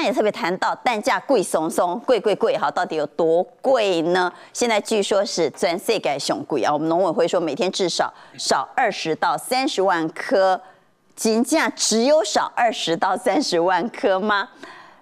刚也特别谈到蛋价贵松松，贵贵贵哈，到底有多贵呢？现在据说是全世界熊贵啊。我们农委会说，每天至少少二十到三十万颗，金价只有少二十到三十万颗吗？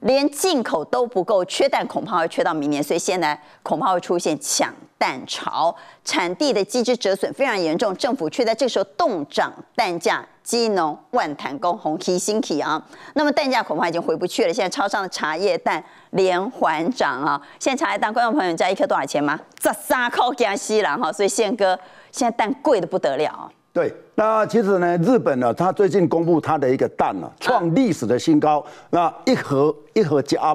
连进口都不够，缺蛋恐怕会缺到明年，所以现在恐怕会出现抢蛋潮，产地的机制折损非常严重，政府却在这时候动涨蛋价，鸡农万坦工红旗新起啊！那么蛋价恐怕已经回不去了，现在超商的茶叶蛋连环涨啊！现在茶叶蛋，观众朋友，你知道一颗多少钱吗？这三块加西兰哈，所以宪哥现在蛋贵的不得了。对，那其实呢，日本呢，它最近公布它的一个蛋呢，创历史的新高。那一盒一盒加哈，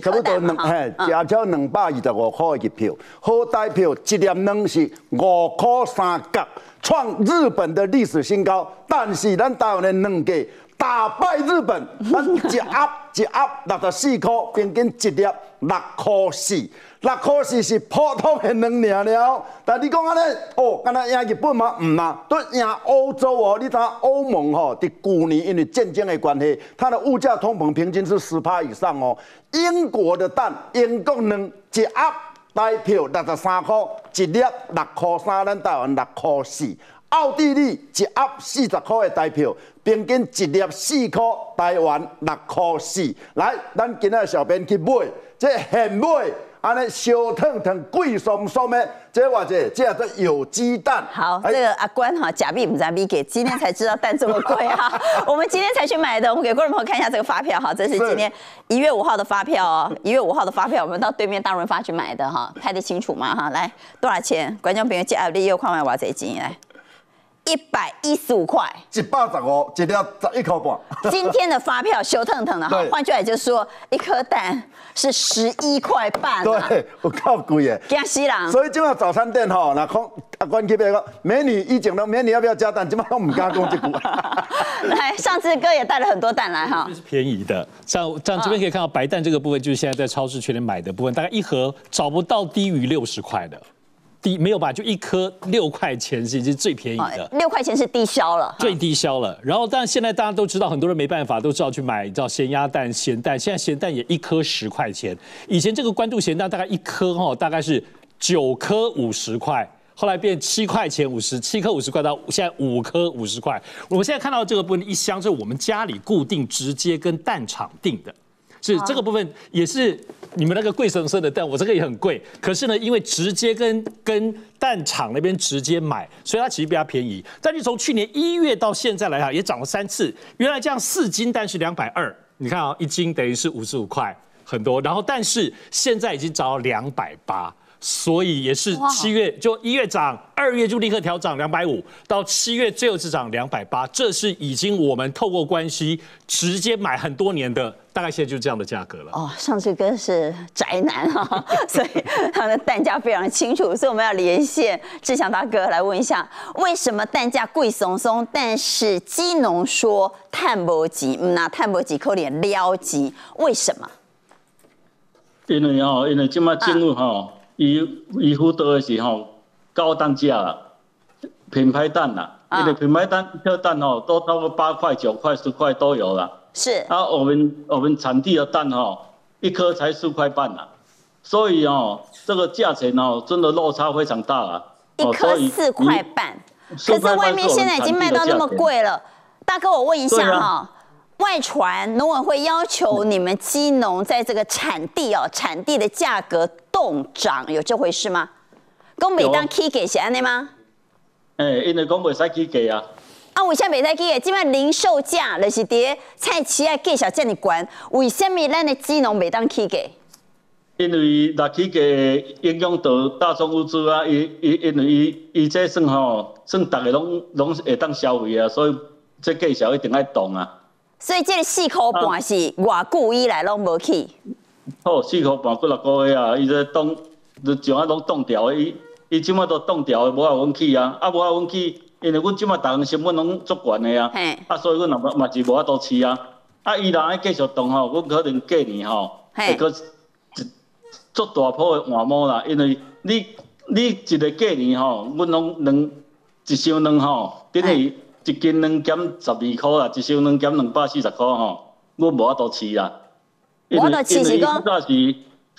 差不多两嘿，加超两百二十五块一票，好代票一粒卵是五块三角，创日本的历史新高。但是咱台湾的两个打败日本，咱一盒一盒六十四块，平均一粒六块四。六块四是普通的两年了，但你讲安尼，哦，敢若赢日本吗？唔嘛，都赢欧洲哦。你睇欧盟吼，伫去年因为战争的关系，它的物价通膨平均是十趴以上哦。英国的蛋，英国两一盒代票六十三块，一粒六块三，咱台湾六块四。奥地利一盒四十块的代票，平均一粒四块，台湾六块四。来，咱今日小编去买，这现买。安尼烧烫烫、贵松松的，这话者这叫做有鸡蛋。好，这个阿关哈，假币不假币给，今天才知道蛋这么贵哈。我们今天才去买的，我们给观众朋友看一下这个发票哈，这是今天一月五号的发票哦，一月五号的发票，我们到对面大润发去买的哈，拍得清楚吗哈？来，多少钱？观众朋友，借阿力又看完我这金来。一百一十五块，一百十五，一粒十一块半。今天的发票羞腾腾的哈，换句话就是说，一颗蛋是十一块半。对，我靠贵耶。惊死人！所以今晚早餐店哈，那空阿关这边个美女一讲了，美女要不要加蛋？今晚我们刚讲这股。来，上次哥也带了很多蛋来哈。这是便宜的，像像这边可以看到白蛋这个部分，就是现在在超市全联买的部分，大概一盒找不到低于六十块的。低没有吧？就一颗六块钱是已经最便宜的，六块钱是低消了，最低消了。然后，但现在大家都知道，很多人没办法，都知道去买叫咸鸭蛋、咸蛋。现在咸蛋也一颗十块钱，以前这个关渡咸蛋大概一颗哈，大概是九颗五十块，后来变七块钱五十，七颗五十块到现在五颗五十块。我们现在看到这个部分一箱是我们家里固定直接跟蛋厂订的。是这个部分也是你们那个贵生生的蛋，我这个也很贵。可是呢，因为直接跟跟蛋厂那边直接买，所以它其实比较便宜。但是从去年一月到现在来讲，也涨了三次。原来这样四斤蛋是两百二，你看啊，一斤等于是五十五块，很多。然后但是现在已经涨到两百八。所以也是七月就一月涨，二月就立刻调涨两百五，到七月最后是涨两百八，这是已经我们透过关系直接买很多年的，大概现在就是这样的价格了。哦，上次哥是宅男哈，所以他的蛋价非常清楚，所以我们要连线志祥大哥来问一下，为什么蛋价贵松松，但是基农说碳博吉，那碳博吉扣点撩吉，为什么？因为哦，因为今麦进入哈。伊伊辅导的是吼高单价啦，品牌蛋啦，因为品牌蛋一颗蛋吼都超过八块、九块、十块都有啦。是。啊，我们我们产地的蛋吼一颗才四块半啦，所以哦这个价钱哦真的落差非常大啊。一颗四块半，可是外面现在已经卖到那么贵了。大哥，我问一下哈，外传农委会要求你们基农在这个产地哦，产地的价格。动涨有这回事吗？讲每当起价是安尼吗？哎，因为讲袂使起价啊。啊，为什么袂使起价？即摆零售价就是伫菜市啊价小这么悬，为什么咱的鸡农袂当起价？因为若起价影响到大众物资啊，伊伊因为伊伊这算吼，算逐个拢拢会当消费啊，所以这价小一定爱动啊。所以这个四块半是偌久以来拢无起。好，四箍半几六个月啊！伊这冻，就上啊拢冻掉的，伊伊即摆都冻掉的，无法阮去啊！啊，无法阮去，因为阮即摆逐项成本拢足悬的啊！啊，所以阮也嘛嘛是无法度饲啊！啊，伊若爱继续冻吼，阮可能过年吼，会搁一足大铺的换毛啦！因为你你一个过年吼，阮拢两一箱两吼，等于一斤两减十二箍啦，一箱两减两百四十箍吼，阮无法度饲啊！我的其实讲，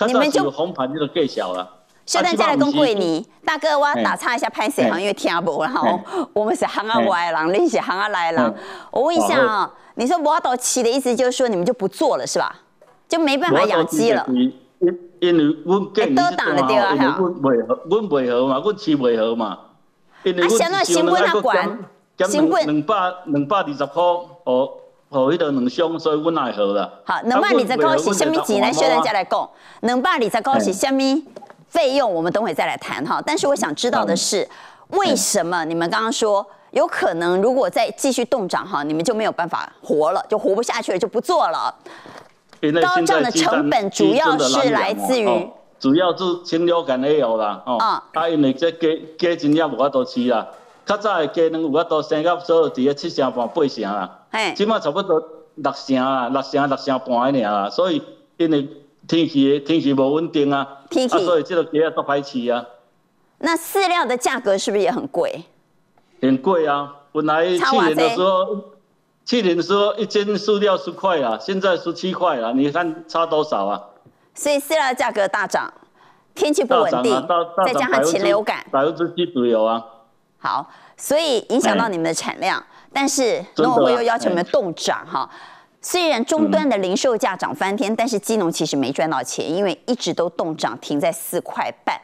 你们就红盘就更小了。现在再来讲贵你大哥，我打岔一下，拍谁哈？因为听无，然后我们是行啊外人，你是行啊来人。我问一下啊，你说我到期的意思就是说你们就不做了是吧？就没办法养鸡了。因因为阮建议是做好，因为阮袂合，阮袂合嘛，阮饲袂合嘛。啊，现在成本啊管，成本两百两百二十块，哦哦，迄个两箱，所以阮会合啦。好，两百二十块是虾米钱？来，小人家来讲，两百二十块是虾米？费用我们等会再来谈哈，但是我想知道的是，为什么你们刚刚说有可能如果再继续冻涨哈，你们就没有办法活了，就活不下去了，就不做了。高涨的成本主要是来自于，主要是禽流感也有啦，哦，啊，因为这鸡鸡真正无法度饲啦，较早的鸡卵有法度生到所有伫个七成半八成啦，嘿，即马差不多六成啊，六成六成半尔啦，所以因为。天气天气无稳定啊，天气，所以即个鸡要多排气啊。那饲料的价格是不是也很贵？很贵啊！本来去年的时候，去年的时候一斤饲料十块啊，现在十七块啊，你看差多少啊？所以饲料价格大涨，天气不稳定，再加上禽流感，百分之七十有啊。好，所以影响到你们的产量，但是农委会又要求你们冻涨哈。虽然终端的零售价涨翻天，但是基农其实没赚到钱，因为一直都冻涨，停在四块半。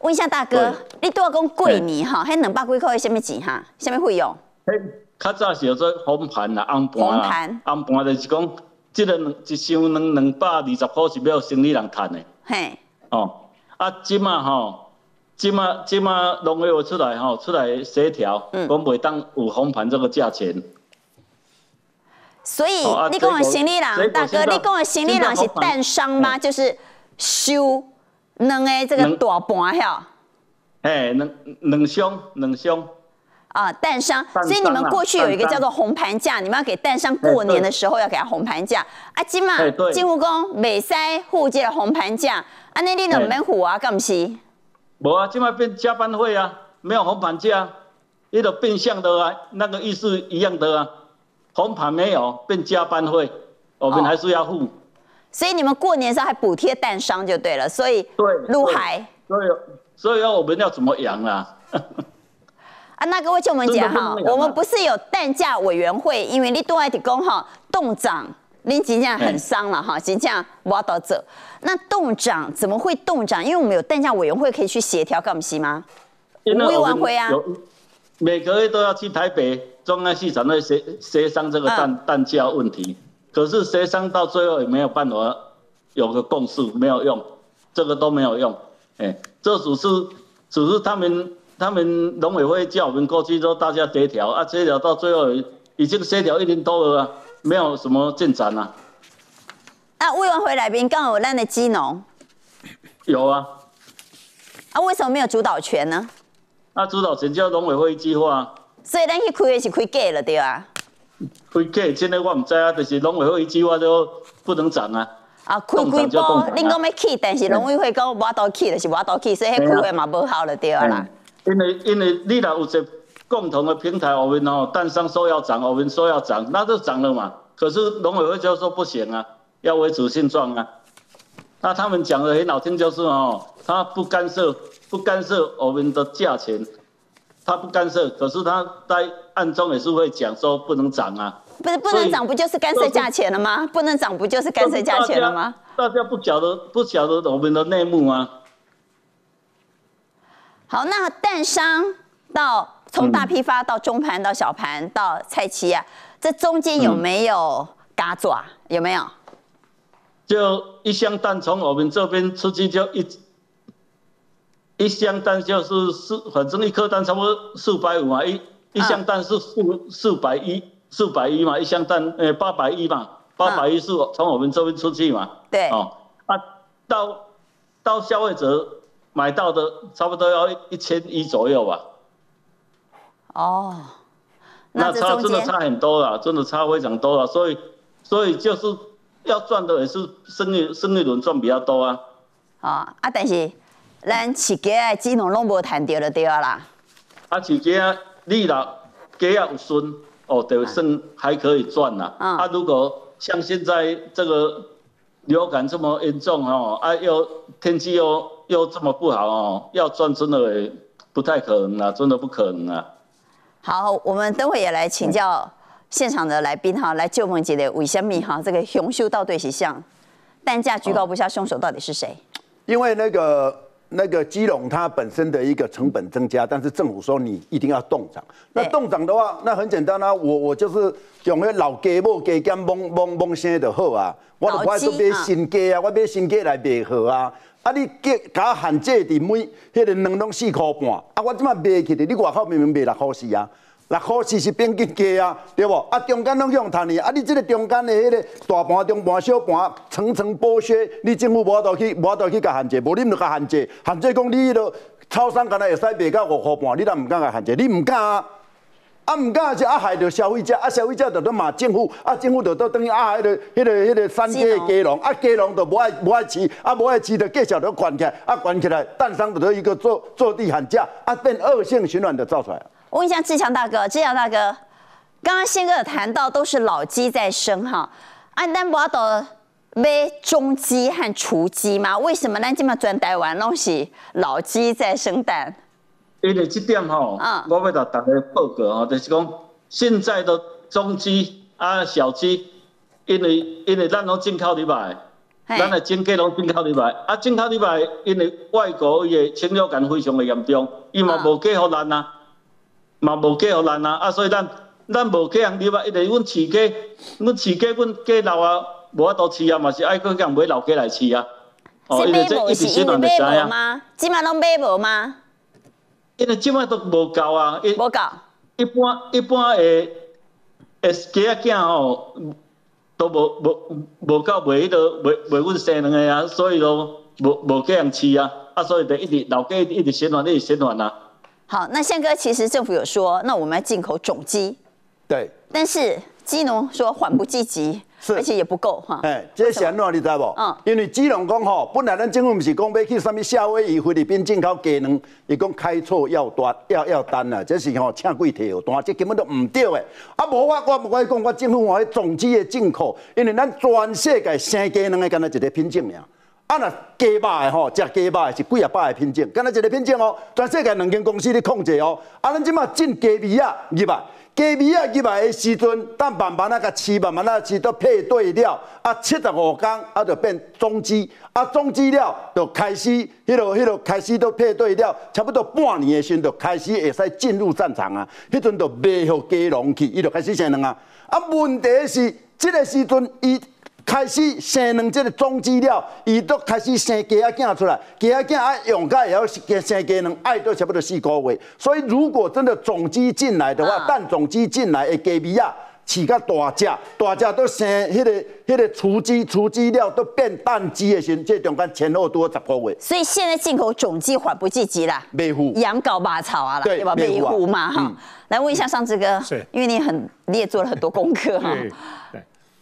问一下大哥，你多少公贵你哈？还两百几块什么钱哈？什么费用？较早是叫做红盘啦，红盘啦，红盘就是讲，这个一箱两两百二十块是要生理人赚的。嘿。哦，啊，即马吼，即马即马农业出来吼，出来协调，讲袂当有红盘这个价钱。所以你讲的行李人大哥，你讲的行李人是蛋商吗？就是收两个这个大盘哈。哎，两两箱两箱。啊，蛋商。所以你们过去有一个叫做红盘价，你们要给蛋商过年的时候要给他红盘价。啊，今嘛金护工美塞户籍的红盘价，啊，那你能免付啊？干不是？无啊，今嘛变加班费啊，没有红盘价，伊都变相的啊，那个意思一样的啊。红盘没有变加班费，我们还是要付。所以你们过年时候还补贴蛋商就对了，所以对入海，所以所以要我们要怎么养啊？啊，那各位听我们讲哈，我们不是有蛋价委员会，因为你都爱提供哈冻涨，你今天很伤了哈，今天挖到这，那冻涨怎么会冻涨？因为我们有蛋价委员会可以去协调，干不西吗？不会挽回啊。每个月都要去台北中央市场那协协商这个蛋蛋价问题，可是协商到最后也没有办法有个共识，没有用，这个都没有用。哎，这只是只是他们他们农委会叫我们过去之后大家协调啊，协调到最后已经协调一年多了，没有什么进展啊。那委员会来宾刚有咱的基农有啊，啊为什么没有主导权呢？啊主导权叫农委会计划，所以咱去开的是开假了，对啊。开假，现在我唔知啊，就是农委会计划就不能涨啊。啊，开几波，恁讲要去，但是农委会讲无到起，就是无到起，所以迄开嘛无效了，对啊啦。因为因为你若有一个共同的平台，我们哦，蛋商说要涨，我们说要涨，那就涨了嘛。可是农委会就说不行啊，要维持现状啊。那他们讲的很好听，就是哦，他不干涉。不干涉我们的价钱，他不干涉，可是他在暗中也是会讲说不能涨啊。不是不能涨，不就是干涉价钱了吗？不能涨，不就是干涉价钱了吗？大家不晓得不晓得我们的内幕吗？好，那蛋商到从大批发到中盘到小盘到菜期啊，这中间有没有嘎爪？有没有？就一箱蛋从我们这边出去就一。一箱蛋就是四，反正一颗蛋差不多四百五嘛，一一箱蛋是四四百一，四百一嘛，一箱蛋呃八百一嘛，八百一是从我们这边出去嘛。对。哦，啊，到到消费者买到的差不多要一千一左右吧。哦。那差真的差很多了，真的差非常多了，所以所以就是要赚的也是生意生意轮赚比较多啊。啊啊，但是。咱饲鸡的鸡农拢无赚到就对啦。啊，饲鸡啊，你若鸡啊有顺，哦，就算还可以赚啦。啊，如果像现在这个流感这么严重哦，啊又天气又又这么不好哦，要赚真的不太可能啦，真的不可能啊。好，我们等会也来请教现场的来宾哈，来救梦姐的为什么哈，这个熊秀到底是像单价居高不下，凶手到底是谁？因为那个。那个基隆它本身的一个成本增加，但是政府说你一定要动涨。那动涨的话，那很简单啊，我我就是用那老鸡母鸡减蒙蒙蒙生的好啊。我我爱都买新鸡啊，我买新鸡来卖好啊。啊，你给加限制伫每迄个两拢四块半，啊，我即马卖起的，你外口明明卖六块四啊。六块四是边境价啊，对不？啊，中间拢用赚的，啊，你这个中间的迄个大盘、中盘、小盘层层剥削，你政府无法度去，无法度去甲限制，无你毋著甲限制，限制讲你迄落超商敢若会使卖到五块半，你若毋敢甲限制，你毋敢啊？啊，毋敢是啊害着消费者，啊消费者就都骂政府，啊政府就都等于啊迄个、迄个、迄个山鸡鸡笼，啊鸡笼就无爱无爱饲，啊无爱饲就继续都关起来，啊关起来，蛋商就都一个坐坐地喊价，啊变恶性循环就造出来。我问一下志强大哥，志强大哥，刚刚宪哥有谈到都是老鸡在生哈，安丹博斗买中鸡和雏鸡吗？为什么咱这么转台湾拢是老鸡在生蛋？因为这点吼，我要甲大家报告吼，就是讲现在的中鸡啊小鸡，因为因为咱拢进口入来，咱的进价拢进口入来，啊进口入来，因为外国伊的禽流感非常的严重，伊嘛无给予咱啊。嘛无计互咱啊，啊，所以咱咱无计人入来，一直阮饲鸡，阮饲鸡，阮鸡老啊，无法度饲啊，嘛是爱去人买老鸡来饲啊。哦，因为这一直因为买无吗？即嘛拢买无吗？因为即摆都无够啊。一无够。一般一般诶诶鸡仔囝吼，都无无无够卖迄个卖卖阮生两个啊，所以都无无计人饲啊，啊，所以就一直老鸡一直宣传，一直宣传啊。好，那宪哥，其实政府有说，那我们要进口种鸡，对，但是鸡农说缓不积极，是，而且也不够哈。哎，这是安怎你知不？嗯，因为只能讲吼，本来咱政府不是讲要去什么夏威夷、菲律宾进口鸡卵，伊讲开错药单要要单了，这是吼请贵提有单，这根本都唔对的。啊，无我我我讲，我政府话种鸡的进口，因为咱全世界生鸡卵的，干那一个品种呀。啊，那鸡肉的吼，食鸡肉的是几啊百个品种，敢若一个品种哦，全世界两间公司咧控制哦。啊，咱即马进鸡味啊入来，鸡味啊入来的时阵，等慢慢啊甲饲，慢慢啊饲都配对了，啊七十五天啊就变中鸡，啊中鸡了就开始，迄落迄落开始都配对了，差不多半年的时就开始会使进入战场啊，迄阵就卖互鸡笼去，伊就开始生卵啊。啊，问题是这个时阵伊。开始生两只的种鸡了，伊都开始生鸡仔囝出来，鸡仔囝爱用个也要生鸡卵，爱都差不多四个月。所以如果真的种鸡进来的话，蛋种鸡进来的鸡米啊，饲个大只，大只都生迄个迄个雏鸡，雏鸡了都变蛋鸡的时，这中间前后多十个月。所以现在进口种鸡缓不积极啦，维护养狗拔草啊啦，对吧？维护嘛哈。来问一下尚志哥，因为你很你也做了很多功课哈。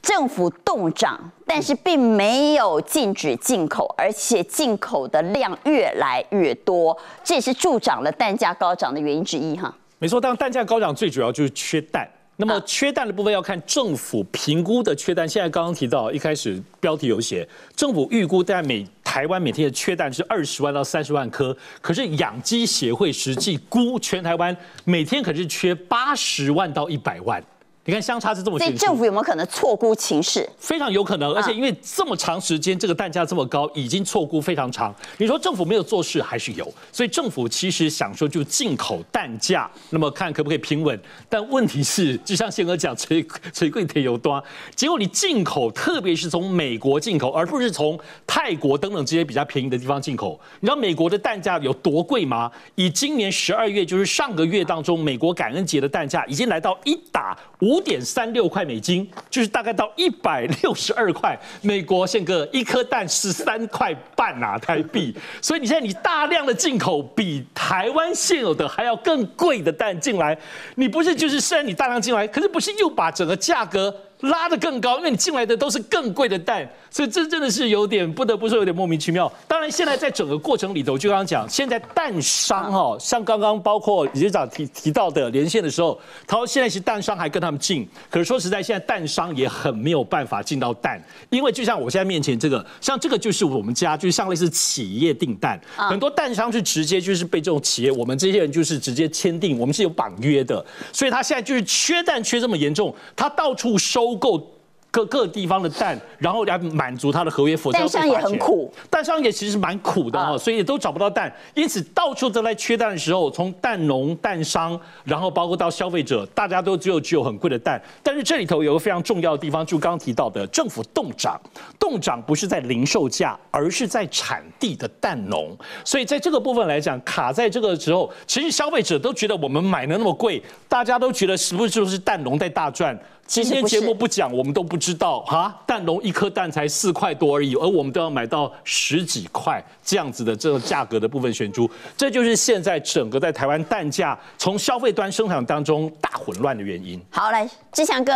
政府冻涨，但是并没有禁止进口，而且进口的量越来越多，这也是助长了蛋价高涨的原因之一哈。没错，当然蛋价高涨最主要就是缺蛋。那么缺蛋的部分要看政府评估的缺蛋。现在刚刚提到，一开始标题有写，政府预估在每台湾每天的缺蛋是二十万到三十万颗，可是养鸡协会实际估全台湾每天可是缺八十万到一百万。你看相差是这么，所以政府有没有可能错估情势？非常有可能，而且因为这么长时间这个蛋价这么高，已经错估非常长。你说政府没有做事还是有，所以政府其实想说就进口蛋价，那么看可不可以平稳。但问题是，就像宪哥讲，最最贵的有多，结果你进口，特别是从美国进口，而不是从泰国等等这些比较便宜的地方进口。你知道美国的蛋价有多贵吗？以今年十二月，就是上个月当中，美国感恩节的蛋价已经来到一打五。五点三六块美金，就是大概到一百六十二块。美国现个一颗蛋十三块半啊，台币。所以你现在你大量的进口，比台湾现有的还要更贵的蛋进来，你不是就是虽然你大量进来，可是不是又把整个价格拉得更高，因为你进来的都是更贵的蛋，所以这真的是有点不得不说有点莫名其妙。当然，现在在整个过程里头，就刚刚讲，现在蛋商哦，像刚刚包括李局长提提到的连线的时候，他说现在是蛋商还跟他们进，可是说实在，现在蛋商也很没有办法进到蛋，因为就像我现在面前这个，像这个就是我们家，就是像类似企业订蛋，很多蛋商是直接就是被这种企业，我们这些人就是直接签订，我们是有绑约的，所以他现在就是缺蛋缺这么严重，他到处收购。各各地方的蛋，然后来满足他的合约，否则蛋商也很苦，蛋商也其实蛮苦的哦，所以都找不到蛋，因此到处都在缺蛋的时候，从蛋农、蛋商，然后包括到消费者，大家都只有只有很贵的蛋。但是这里头有个非常重要的地方，就刚刚提到的，政府冻涨，冻涨不是在零售价，而是在产地的蛋农。所以在这个部分来讲，卡在这个时候，其实消费者都觉得我们买的那么贵，大家都觉得是不是就是蛋农在大赚？今天节目不讲，我们都不知道哈。蛋农一颗蛋才四块多而已，而我们都要买到十几块这样子的这个价格的部分选珠，这就是现在整个在台湾蛋价从消费端生产当中大混乱的原因。好，来志强哥、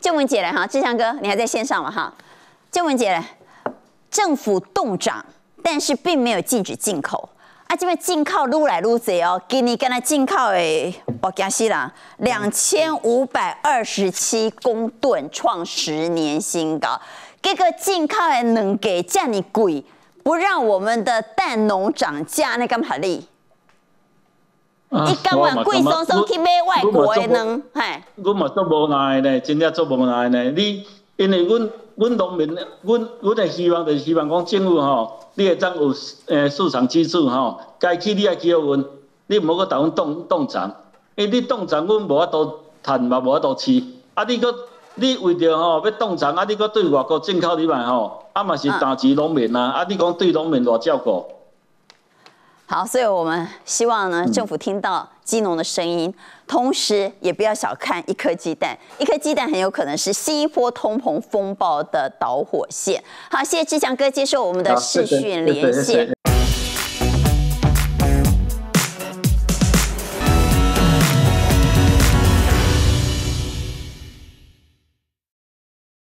建文姐来哈，志强哥你还在线上吗？哈？建文姐，政府冻涨，但是并没有禁止进口。啊，这边进口愈来撸去哦，今年敢若进口诶，我惊死人，两千五百二十七公吨，创十年新高。这个进口诶能给这么贵，不让我们的蛋农涨价，那干嘛哩？你干嘛贵松松去买外国的呢？嗨，我嘛做无奈呢，真正做无奈呢。你因为阮阮农民，阮阮的希望就是希望讲政府吼。你会当有诶市场机制吼，该去你爱去互阮，你毋好搁逐阮冻冻涨，因为你冻涨，阮无法度趁嘛，无法度饲。啊，你搁你为着吼要冻涨，啊，你搁对外国进口你嘛吼，啊嘛是打击农民啊，啊，你讲对农民偌照顾？好，所以我们希望呢，政府听到鸡农的声音，同时也不要小看一颗鸡蛋，一颗鸡蛋很有可能是新一波通膨风暴的导火线。好，谢谢志强哥接受我们的视讯连线。